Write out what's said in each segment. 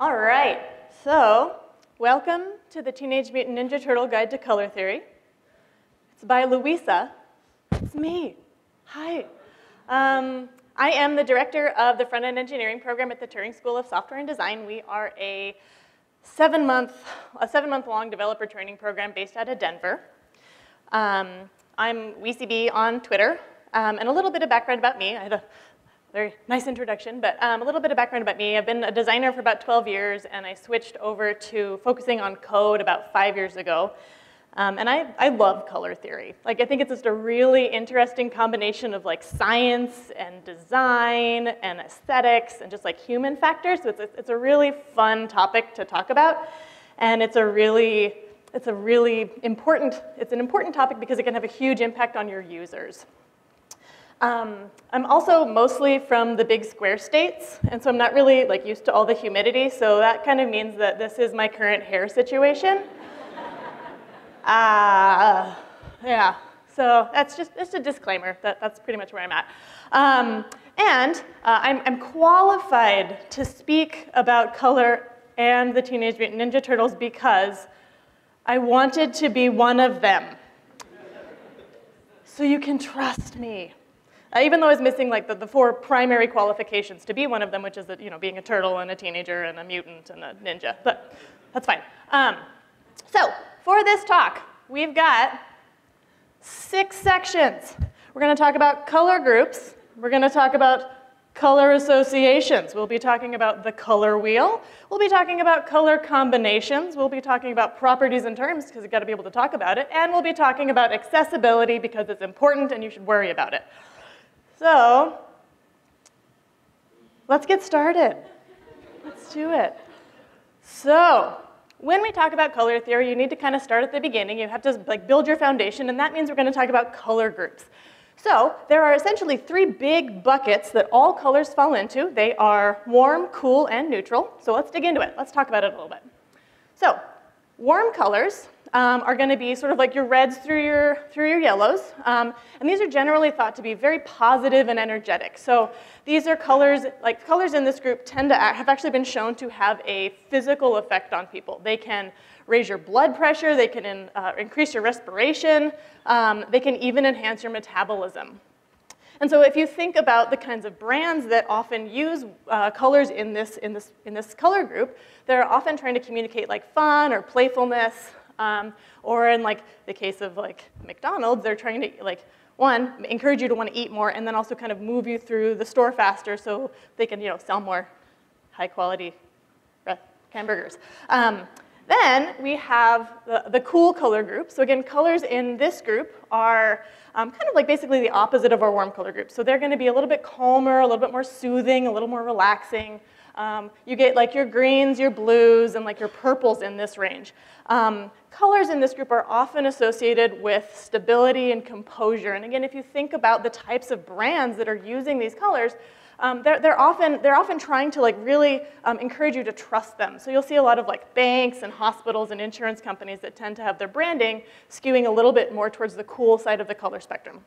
All right, so welcome to the Teenage Mutant Ninja Turtle Guide to Color Theory. It's by Louisa. It's me. Hi. Um, I am the director of the front-end engineering program at the Turing School of Software and Design. We are a seven-month, a seven-month-long developer training program based out of Denver. Um, I'm WeCB on Twitter, um, and a little bit of background about me. I had a very nice introduction, but um, a little bit of background about me. I've been a designer for about 12 years, and I switched over to focusing on code about five years ago. Um, and I, I love color theory. Like, I think it's just a really interesting combination of like science and design and aesthetics and just like human factors. So it's it's a really fun topic to talk about. And it's a really, it's a really important, it's an important topic because it can have a huge impact on your users. Um, I'm also mostly from the big square states, and so I'm not really like used to all the humidity, so that kind of means that this is my current hair situation. Ah, uh, yeah. So that's just, just a disclaimer. That, that's pretty much where I'm at. Um, and uh, I'm, I'm qualified to speak about color and the Teenage Mutant Ninja Turtles because I wanted to be one of them. So you can trust me. Uh, even though I was missing like the, the four primary qualifications to be one of them, which is that, you know, being a turtle and a teenager and a mutant and a ninja, but that's fine. Um, so for this talk, we've got six sections. We're going to talk about color groups. We're going to talk about color associations. We'll be talking about the color wheel. We'll be talking about color combinations. We'll be talking about properties and terms because you've got to be able to talk about it. And we'll be talking about accessibility because it's important and you should worry about it. So let's get started. Let's do it. So when we talk about color theory, you need to kind of start at the beginning. You have to like build your foundation, and that means we're going to talk about color groups. So there are essentially three big buckets that all colors fall into. They are warm, cool, and neutral. So let's dig into it. Let's talk about it a little bit. So warm colors um, are going to be sort of like your reds through your, through your yellows. Um, and these are generally thought to be very positive and energetic. So these are colors, like colors in this group tend to act, have actually been shown to have a physical effect on people. They can raise your blood pressure, they can in, uh, increase your respiration, um, they can even enhance your metabolism. And so if you think about the kinds of brands that often use uh, colors in this, in, this, in this color group, they're often trying to communicate like fun or playfulness, um, or in like the case of like McDonald's, they're trying to like, one, encourage you to want to eat more and then also kind of move you through the store faster so they can, you know, sell more high quality hamburgers. Um, then we have the, the, cool color group. So again, colors in this group are um, kind of like basically the opposite of our warm color group. So they're gonna be a little bit calmer, a little bit more soothing, a little more relaxing. Um, you get like your greens, your blues, and like your purples in this range. Um, colors in this group are often associated with stability and composure. And again, if you think about the types of brands that are using these colors, um, they're, they're, often, they're often trying to like really um, encourage you to trust them. So you'll see a lot of like banks and hospitals and insurance companies that tend to have their branding skewing a little bit more towards the cool side of the color spectrum.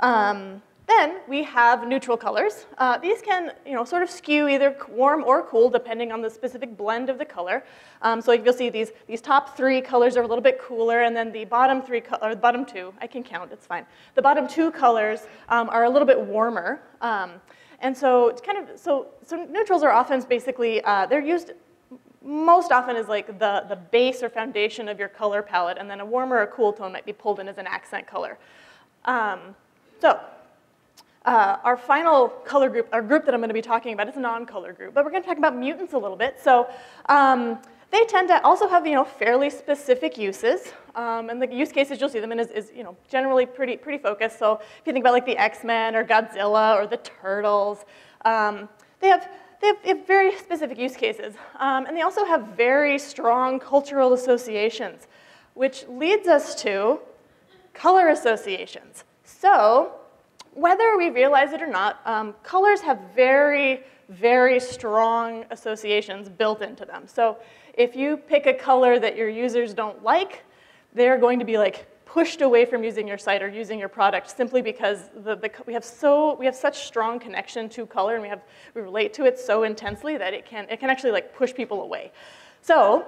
Um, then we have neutral colors. Uh, these can, you know, sort of skew either warm or cool depending on the specific blend of the color. Um, so you'll see these, these top three colors are a little bit cooler, and then the bottom three, or the bottom two, I can count, it's fine. The bottom two colors um, are a little bit warmer. Um, and so it's kind of, so, so neutrals are often basically, uh, they're used most often as like the, the base or foundation of your color palette, and then a warmer or cool tone might be pulled in as an accent color. Um, so uh, our final color group, our group that I'm going to be talking about, is a non-color group, but we're going to talk about mutants a little bit. So um, they tend to also have, you know, fairly specific uses, um, and the use cases you'll see them in is, is, you know, generally pretty, pretty focused. So if you think about like the X-Men or Godzilla or the Turtles, um, they have they have, they have, very specific use cases. Um, and they also have very strong cultural associations, which leads us to color associations. So whether we realize it or not, um, colors have very, very strong associations built into them. So if you pick a color that your users don't like, they're going to be like pushed away from using your site or using your product simply because the, the, we have so we have such strong connection to color and we have we relate to it so intensely that it can it can actually like push people away. So.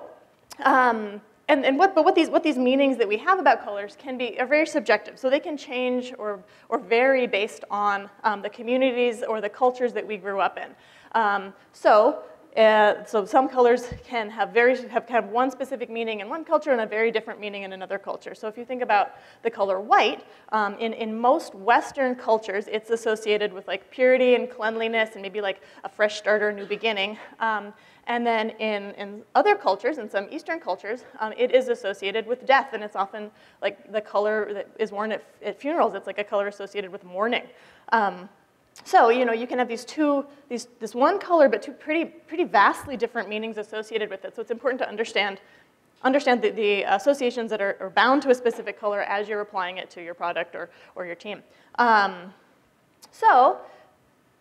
Um, and, and what, but what these, what these meanings that we have about colors can be are very subjective. So they can change or, or vary based on um, the communities or the cultures that we grew up in. Um, so uh, so some colors can have very have kind of one specific meaning in one culture and a very different meaning in another culture. So if you think about the color white, um, in, in most Western cultures, it's associated with like purity and cleanliness and maybe like a fresh start or a new beginning. Um, and then in, in other cultures, in some Eastern cultures, um, it is associated with death, and it's often like the color that is worn at, at funerals. It's like a color associated with mourning. Um, so, you know, you can have these two, these, this one color, but two pretty, pretty vastly different meanings associated with it. So it's important to understand, understand the, the associations that are, are, bound to a specific color as you're applying it to your product or, or your team. Um, so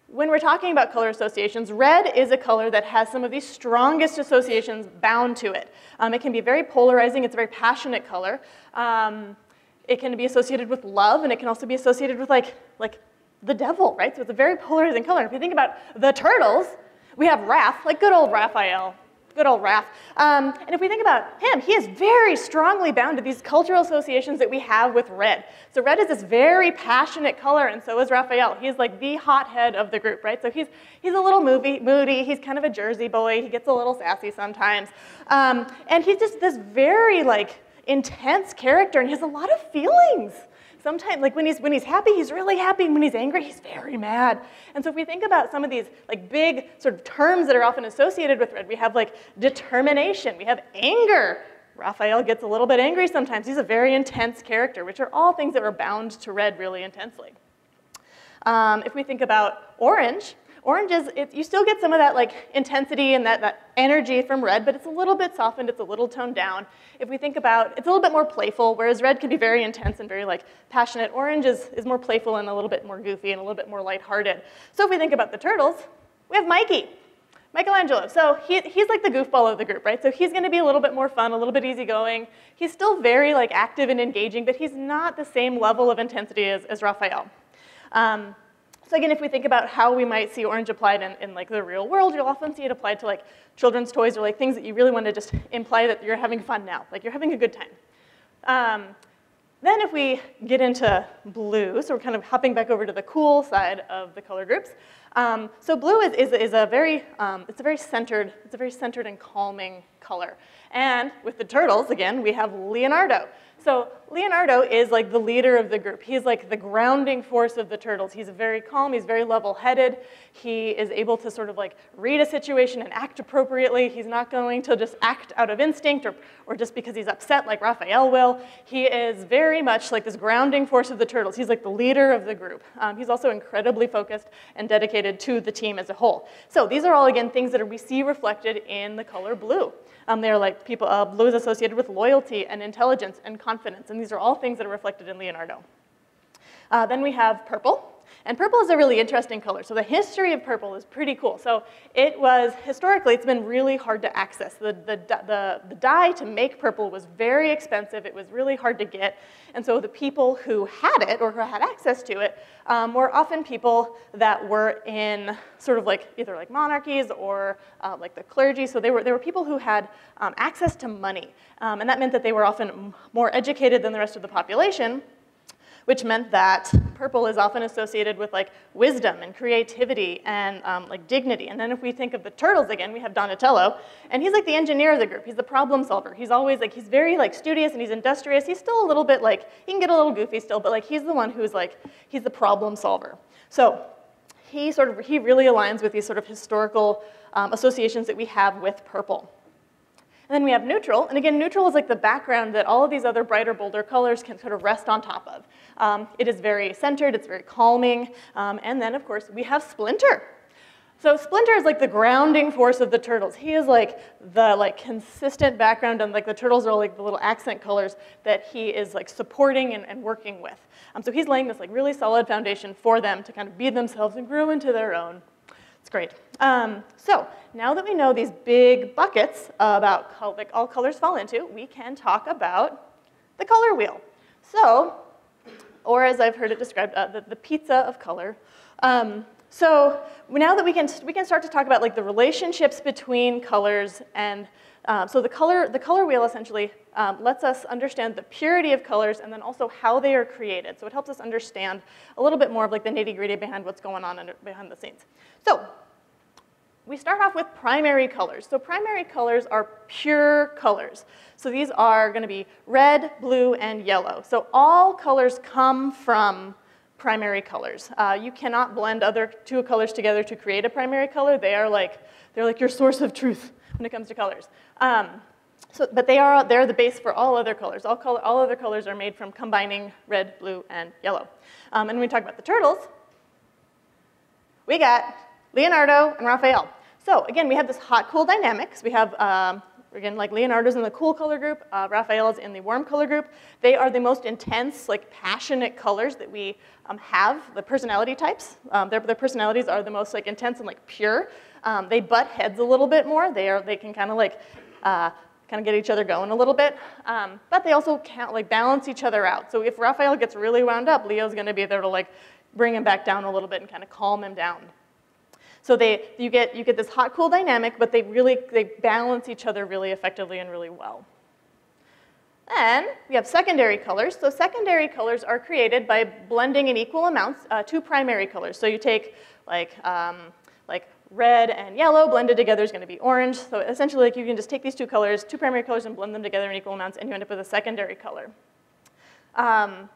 when we're talking about color associations, red is a color that has some of the strongest associations bound to it. Um, it can be very polarizing. It's a very passionate color. Um, it can be associated with love, and it can also be associated with like, like the devil, right? So it's a very polarizing color. If you think about the turtles, we have Raph, like good old Raphael, good old Raph. Um, and if we think about him, he is very strongly bound to these cultural associations that we have with red. So red is this very passionate color, and so is Raphael. He's like the hothead of the group, right? So he's, he's a little movie, moody, he's kind of a Jersey boy, he gets a little sassy sometimes. Um, and he's just this very like intense character, and he has a lot of feelings sometimes, like when he's, when he's happy, he's really happy, and when he's angry, he's very mad. And so if we think about some of these like big sort of terms that are often associated with red, we have like determination, we have anger. Raphael gets a little bit angry sometimes. He's a very intense character, which are all things that are bound to red really intensely. Um, if we think about orange, Orange is, it, you still get some of that like intensity and that, that energy from red, but it's a little bit softened, it's a little toned down. If we think about, it's a little bit more playful, whereas red can be very intense and very like passionate. Orange is, is more playful and a little bit more goofy and a little bit more lighthearted. So if we think about the turtles, we have Mikey. Michelangelo. So he, he's like the goofball of the group, right? So he's going to be a little bit more fun, a little bit easygoing. He's still very like active and engaging, but he's not the same level of intensity as, as Raphael. Um, so again, if we think about how we might see orange applied in, in like the real world, you'll often see it applied to like children's toys or like things that you really want to just imply that you're having fun now, like you're having a good time. Um, then if we get into blue, so we're kind of hopping back over to the cool side of the color groups. Um, so blue is, is, is, a very, um, it's a very centered, it's a very centered and calming color. And with the turtles, again, we have Leonardo. So Leonardo is like the leader of the group. He's like the grounding force of the turtles. He's very calm, he's very level-headed. He is able to sort of like read a situation and act appropriately. He's not going to just act out of instinct or, or just because he's upset like Raphael will. He is very much like this grounding force of the turtles. He's like the leader of the group. Um, he's also incredibly focused and dedicated to the team as a whole. So these are all, again, things that we see reflected in the color blue. Um, they're like people, uh, blue is associated with loyalty and intelligence and confidence, and these are all things that are reflected in Leonardo. Uh, then we have purple. And purple is a really interesting color. So the history of purple is pretty cool. So it was, historically, it's been really hard to access. The, the, the, the dye to make purple was very expensive. It was really hard to get. And so the people who had it or who had access to it um, were often people that were in sort of like either like monarchies or uh, like the clergy. So they were, they were people who had um, access to money. Um, and that meant that they were often more educated than the rest of the population which meant that purple is often associated with like wisdom and creativity and um, like dignity. And then if we think of the turtles again, we have Donatello, and he's like the engineer of the group. He's the problem solver. He's always like, he's very like studious and he's industrious. He's still a little bit like, he can get a little goofy still, but like he's the one who's like, he's the problem solver. So he sort of, he really aligns with these sort of historical um, associations that we have with purple. And then we have neutral, and again, neutral is like the background that all of these other brighter, bolder colors can sort of rest on top of. Um, it is very centered, it's very calming, um, and then of course we have Splinter. So Splinter is like the grounding force of the turtles. He is like the like consistent background, and like the turtles are like the little accent colors that he is like supporting and, and working with. Um, so he's laying this like really solid foundation for them to kind of be themselves and grow into their own. It's great. Um, so now that we know these big buckets about like all colors fall into, we can talk about the color wheel. So, or as I've heard it described, uh, the, the pizza of color. Um, so now that we can, we can start to talk about like the relationships between colors and um, so the color, the color wheel essentially um, lets us understand the purity of colors and then also how they are created. So it helps us understand a little bit more of like the nitty gritty behind what's going on under, behind the scenes. So we start off with primary colors. So primary colors are pure colors. So these are gonna be red, blue, and yellow. So all colors come from primary colors. Uh, you cannot blend other two colors together to create a primary color. They are like, they're like your source of truth when it comes to colors. Um, so, but they are, they're the base for all other colors. All, color, all other colors are made from combining red, blue, and yellow. Um, and when we talk about the turtles, we got Leonardo and Raphael. So again, we have this hot-cool dynamics. We have, um, again, like Leonardo's in the cool color group, uh, Raphael's in the warm color group. They are the most intense, like passionate colors that we um, have, the personality types. Um, their, their personalities are the most like intense and like pure. Um, they butt heads a little bit more. They, are, they can kind of like, uh, kind of get each other going a little bit. Um, but they also can't like balance each other out. So if Raphael gets really wound up, Leo's gonna be there to like bring him back down a little bit and kind of calm him down. So they, you, get, you get this hot, cool dynamic, but they really, they balance each other really effectively and really well. Then we have secondary colors. So secondary colors are created by blending in equal amounts uh, two primary colors. So you take like, um, like red and yellow blended together is going to be orange. So essentially like you can just take these two colors, two primary colors and blend them together in equal amounts and you end up with a secondary color. Um,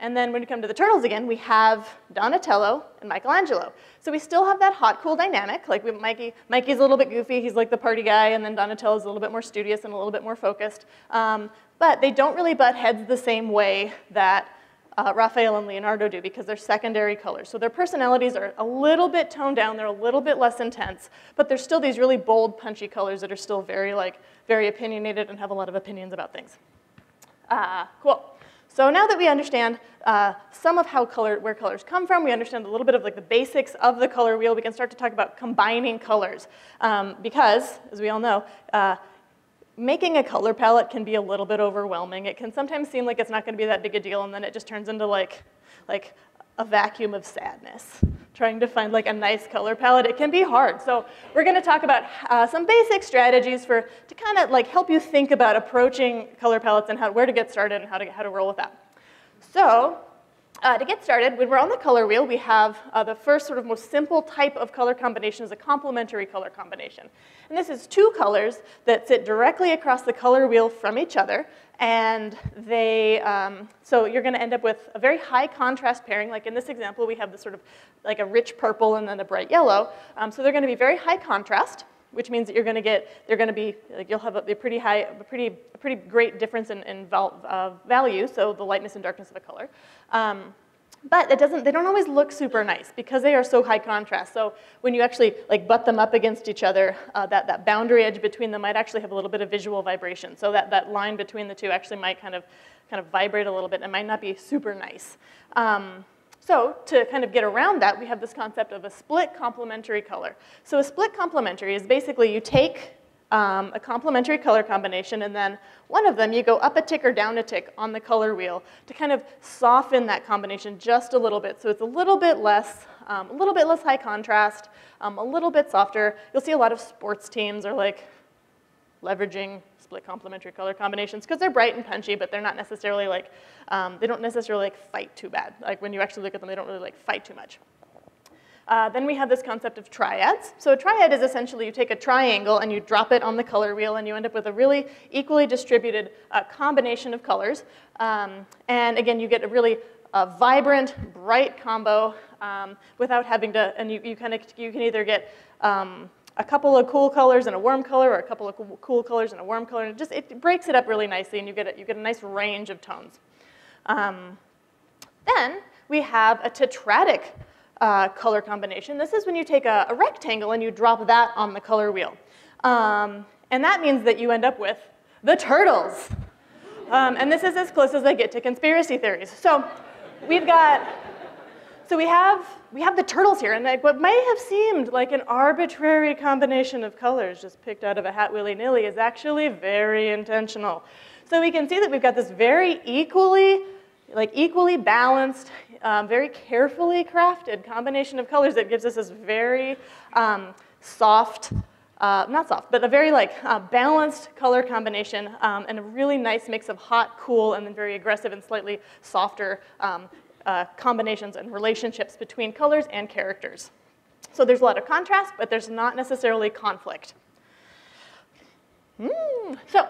and then when we come to the turtles again, we have Donatello and Michelangelo. So we still have that hot, cool dynamic. Like we, Mikey, Mikey's a little bit goofy, he's like the party guy, and then Donatello's a little bit more studious and a little bit more focused. Um, but they don't really butt heads the same way that uh, Raphael and Leonardo do because they're secondary colors. So their personalities are a little bit toned down, they're a little bit less intense, but they're still these really bold, punchy colors that are still very, like, very opinionated and have a lot of opinions about things. Uh, cool. So now that we understand uh, some of how color, where colors come from, we understand a little bit of like the basics of the color wheel, we can start to talk about combining colors. Um, because, as we all know, uh, making a color palette can be a little bit overwhelming. It can sometimes seem like it's not going to be that big a deal, and then it just turns into like, like a vacuum of sadness. Trying to find like a nice color palette, it can be hard. So we're going to talk about uh, some basic strategies for to kind of like help you think about approaching color palettes and how, where to get started and how to how to roll with that. So uh, to get started, when we're on the color wheel, we have uh, the first sort of most simple type of color combination is a complementary color combination. And this is two colors that sit directly across the color wheel from each other. And they, um, so you're gonna end up with a very high contrast pairing. Like in this example, we have this sort of like a rich purple and then a bright yellow. Um, so they're gonna be very high contrast which means that you're going to get, they're going to be, like you'll have a, a, pretty high, a pretty, a pretty great difference in, in val, uh, value, so the lightness and darkness of a color. Um, but it doesn't, they don't always look super nice because they are so high contrast. So when you actually like butt them up against each other, uh, that, that boundary edge between them might actually have a little bit of visual vibration. So that, that line between the two actually might kind of, kind of vibrate a little bit and might not be super nice. Um, so to kind of get around that, we have this concept of a split complementary color. So a split complementary is basically you take um, a complementary color combination and then one of them you go up a tick or down a tick on the color wheel to kind of soften that combination just a little bit. So it's a little bit less, um, a little bit less high contrast, um, a little bit softer. You'll see a lot of sports teams are like leveraging split complementary color combinations because they're bright and punchy, but they're not necessarily like, um, they don't necessarily like fight too bad. Like when you actually look at them, they don't really like fight too much. Uh, then we have this concept of triads. So a triad is essentially you take a triangle and you drop it on the color wheel and you end up with a really equally distributed uh, combination of colors. Um, and again, you get a really uh, vibrant, bright combo um, without having to, and you, you, kind of, you can either get um, a couple of cool colors and a warm color, or a couple of cool colors and a warm color. And it just it breaks it up really nicely, and you get a, you get a nice range of tones. Um, then we have a tetradic uh, color combination. This is when you take a, a, rectangle and you drop that on the color wheel. Um, and that means that you end up with the turtles. Um, and this is as close as I get to conspiracy theories. So we've got so we have, we have the turtles here, and like what may have seemed like an arbitrary combination of colors just picked out of a hat willy-nilly is actually very intentional. So we can see that we've got this very equally, like equally balanced, um, very carefully crafted combination of colors that gives us this very um, soft, uh, not soft, but a very like uh, balanced color combination um, and a really nice mix of hot, cool, and then very aggressive and slightly softer um, uh, combinations and relationships between colors and characters. So there's a lot of contrast, but there's not necessarily conflict. Mm. So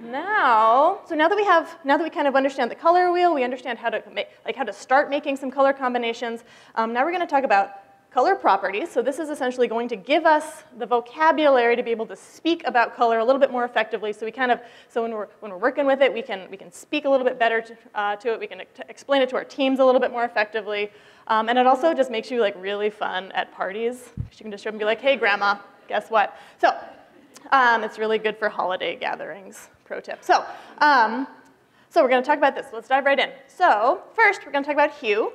now, so now that we have, now that we kind of understand the color wheel, we understand how to make, like how to start making some color combinations. Um, now we're going to talk about color properties. So this is essentially going to give us the vocabulary to be able to speak about color a little bit more effectively. So we kind of, so when we're, when we're working with it, we can, we can speak a little bit better to, uh, to it. We can explain it to our teams a little bit more effectively. Um, and it also just makes you like really fun at parties. You can just show up and be like, hey, grandma, guess what? So um, it's really good for holiday gatherings, pro tip. So, um, so we're gonna talk about this. Let's dive right in. So first, we're gonna talk about hue.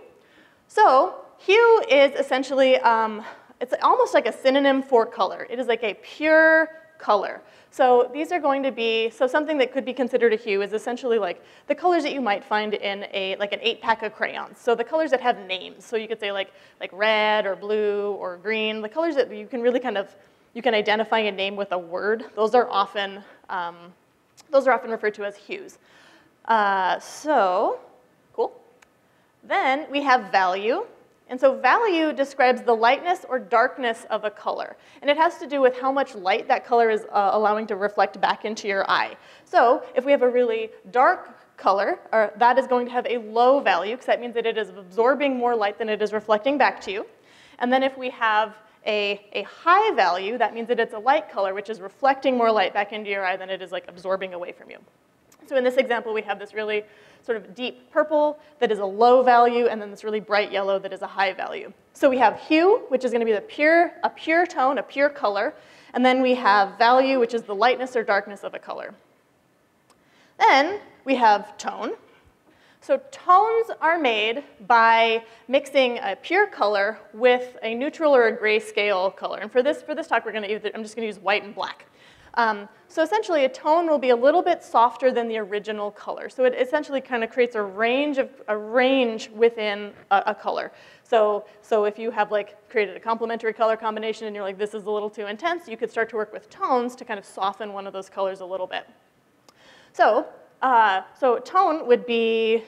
So hue is essentially, um, it's almost like a synonym for color. It is like a pure color. So these are going to be, so something that could be considered a hue is essentially like the colors that you might find in a, like an eight pack of crayons. So the colors that have names. So you could say like, like red or blue or green, the colors that you can really kind of, you can identify a name with a word. Those are often, um, those are often referred to as hues. Uh, so, cool. Then we have value. And so value describes the lightness or darkness of a color. And it has to do with how much light that color is uh, allowing to reflect back into your eye. So if we have a really dark color, or that is going to have a low value, because that means that it is absorbing more light than it is reflecting back to you. And then if we have a, a high value, that means that it's a light color, which is reflecting more light back into your eye than it is like absorbing away from you. So in this example, we have this really sort of deep purple that is a low value, and then this really bright yellow that is a high value. So we have hue, which is going to be the pure, a pure tone, a pure color, and then we have value, which is the lightness or darkness of a color. Then we have tone. So tones are made by mixing a pure color with a neutral or a grayscale color. And for this, for this talk, we're to use, I'm just going to use white and black. Um, so essentially, a tone will be a little bit softer than the original color. So it essentially kind of creates a range of a range within a, a, color. So so if you have like created a complementary color combination and you're like this is a little too intense, you could start to work with tones to kind of soften one of those colors a little bit. So uh, so tone would be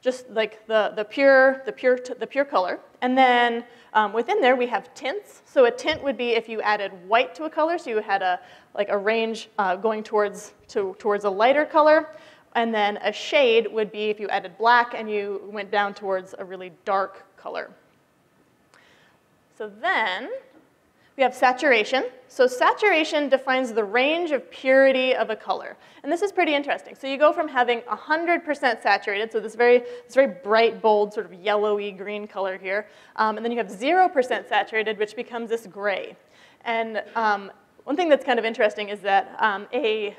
just like the, the pure, the pure, the pure color. And then um, within there we have tints. So a tint would be if you added white to a color, so you had a, like a range uh, going towards, to, towards a lighter color. And then a shade would be if you added black and you went down towards a really dark color. So then we have saturation. So saturation defines the range of purity of a color. And this is pretty interesting. So you go from having 100% saturated, so this very, this very bright, bold, sort of yellowy green color here, um, and then you have 0% saturated, which becomes this gray. And um, one thing that's kind of interesting is that um, a,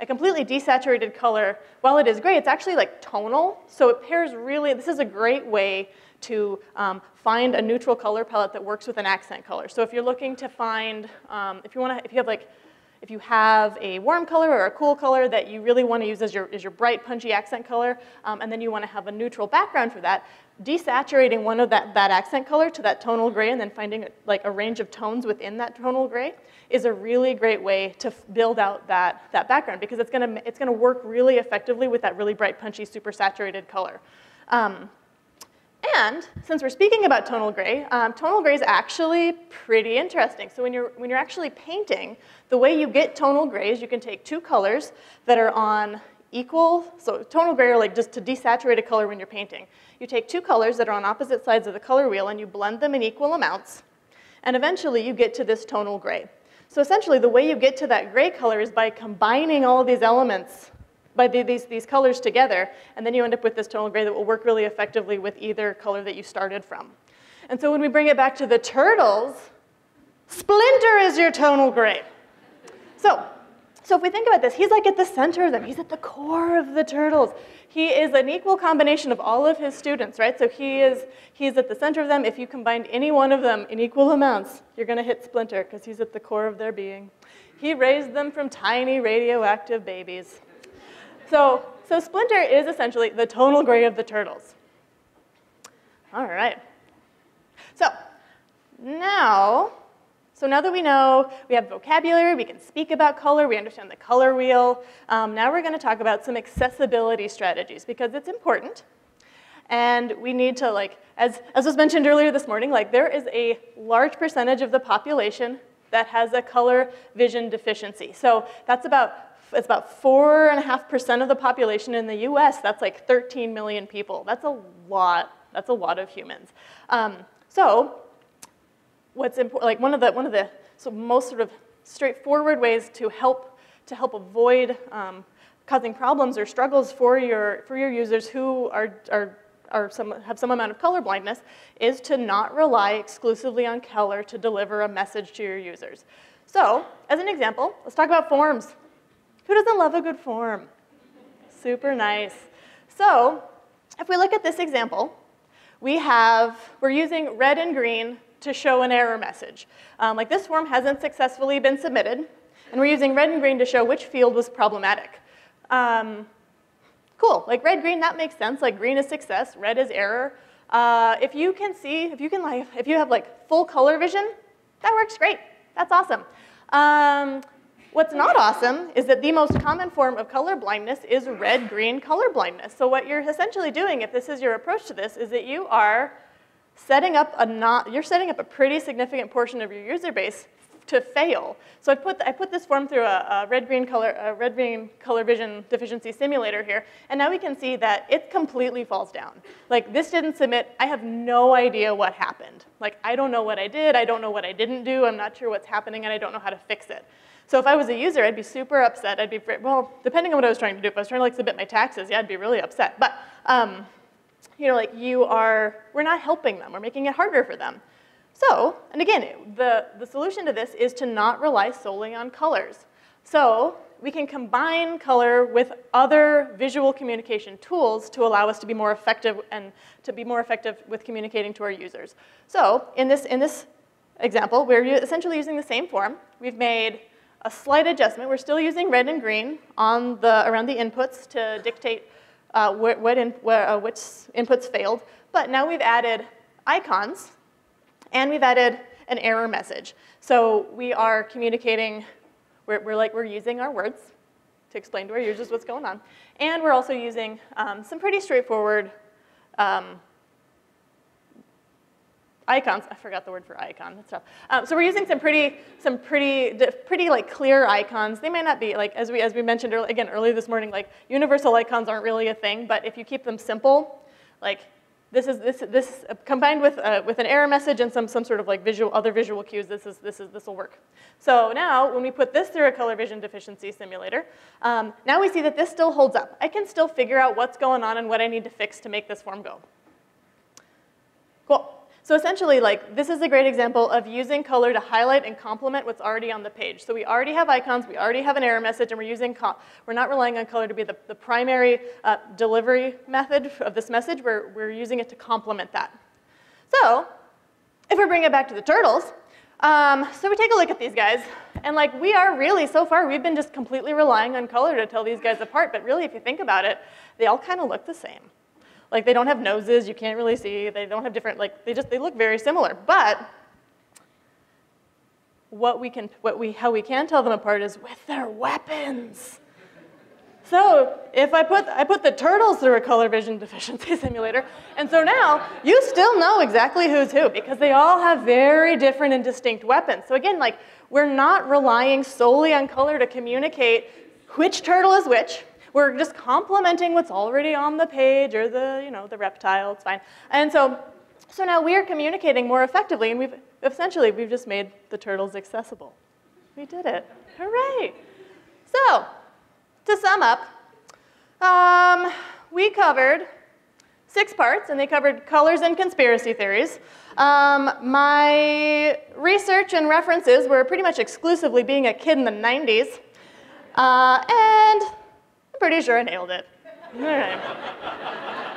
a completely desaturated color, while it is gray, it's actually like tonal. So it pairs really, this is a great way to um, find a neutral color palette that works with an accent color. So if you're looking to find, um, if you want to, if you have like, if you have a warm color or a cool color that you really want to use as your, as your bright, punchy accent color, um, and then you want to have a neutral background for that, desaturating one of that, that accent color to that tonal gray and then finding like a range of tones within that tonal gray is a really great way to build out that, that background because it's going to it's gonna work really effectively with that really bright, punchy, super saturated color. Um, and since we're speaking about tonal gray, um, tonal gray is actually pretty interesting. So when you're, when you're actually painting, the way you get tonal gray is you can take two colors that are on equal, so tonal gray are like just to desaturate a color when you're painting. You take two colors that are on opposite sides of the color wheel and you blend them in equal amounts, and eventually you get to this tonal gray. So essentially the way you get to that gray color is by combining all of these elements by the, these, these colors together, and then you end up with this tonal gray that will work really effectively with either color that you started from. And so when we bring it back to the turtles, Splinter is your tonal gray. So, so if we think about this, he's like at the center of them. He's at the core of the turtles. He is an equal combination of all of his students, right? So he is he's at the center of them. If you combine any one of them in equal amounts, you're going to hit Splinter because he's at the core of their being. He raised them from tiny radioactive babies. So, so Splinter is essentially the tonal gray of the turtles. All right. So now, so now that we know we have vocabulary, we can speak about color, we understand the color wheel, um, now we're going to talk about some accessibility strategies because it's important. And we need to, like, as, as was mentioned earlier this morning, like there is a large percentage of the population that has a color vision deficiency. So that's about it's about four and a half percent of the population in the U.S. That's like 13 million people. That's a lot. That's a lot of humans. Um, so, what's important? Like one of the one of the so most sort of straightforward ways to help to help avoid um, causing problems or struggles for your for your users who are are or some, have some amount of color blindness is to not rely exclusively on color to deliver a message to your users. So, as an example, let's talk about forms. Who doesn't love a good form? Super nice. So, if we look at this example, we have, we're using red and green to show an error message. Um, like this form hasn't successfully been submitted, and we're using red and green to show which field was problematic. Um, cool, like red, green, that makes sense. Like green is success, red is error. Uh, if you can see, if you can like, if you have like full color vision, that works great. That's awesome. Um, What's not awesome is that the most common form of color blindness is red-green color blindness. So what you're essentially doing, if this is your approach to this, is that you are setting up a not, you're setting up a pretty significant portion of your user base to fail. So I put, I put this form through a, a red-green color, a red-green color vision deficiency simulator here, and now we can see that it completely falls down. Like this didn't submit, I have no idea what happened. Like I don't know what I did, I don't know what I didn't do, I'm not sure what's happening, and I don't know how to fix it. So if I was a user, I'd be super upset. I'd be, well, depending on what I was trying to do. If I was trying to like submit my taxes, yeah, I'd be really upset. But, um, you know, like you are, we're not helping them. We're making it harder for them. So, and again, the, the solution to this is to not rely solely on colors. So we can combine color with other visual communication tools to allow us to be more effective and to be more effective with communicating to our users. So in this, in this example, we're essentially using the same form. We've made a slight adjustment. We're still using red and green on the, around the inputs to dictate uh, what, what in, where, uh, which inputs failed. But now we've added icons, and we've added an error message. So we are communicating, we're, we're like, we're using our words to explain to our users what's going on. And we're also using um, some pretty straightforward um, icons. I forgot the word for icon. That's tough. Um, so we're using some pretty, some pretty, pretty like clear icons. They might not be like as we as we mentioned early, again earlier this morning. Like universal icons aren't really a thing, but if you keep them simple, like this is this this combined with uh, with an error message and some some sort of like visual other visual cues. This is this is this will work. So now when we put this through a color vision deficiency simulator, um, now we see that this still holds up. I can still figure out what's going on and what I need to fix to make this form go. Cool. So essentially, like, this is a great example of using color to highlight and complement what's already on the page. So we already have icons, we already have an error message, and we're using, we're not relying on color to be the, the primary uh, delivery method of this message, we're, we're using it to complement that. So, if we bring it back to the turtles, um, so we take a look at these guys, and like we are really, so far, we've been just completely relying on color to tell these guys apart, but really, if you think about it, they all kind of look the same. Like they don't have noses, you can't really see, they don't have different, like they just, they look very similar. But what we can, what we, how we can tell them apart is with their weapons. So if I put, I put the turtles through a color vision deficiency simulator, and so now you still know exactly who's who because they all have very different and distinct weapons. So again, like we're not relying solely on color to communicate which turtle is which, we're just complementing what's already on the page or the, you know, the reptile, it's fine. And so, so now we are communicating more effectively and we've, essentially, we've just made the turtles accessible. We did it, hooray. So, to sum up, um, we covered six parts, and they covered colors and conspiracy theories. Um, my research and references were pretty much exclusively being a kid in the 90s. Uh, and I'm pretty sure I nailed it. All right.